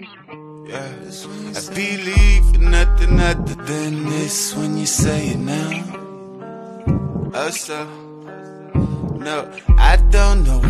Yeah, I believe in nothing other than this when you say it now. Also, uh, no, I don't know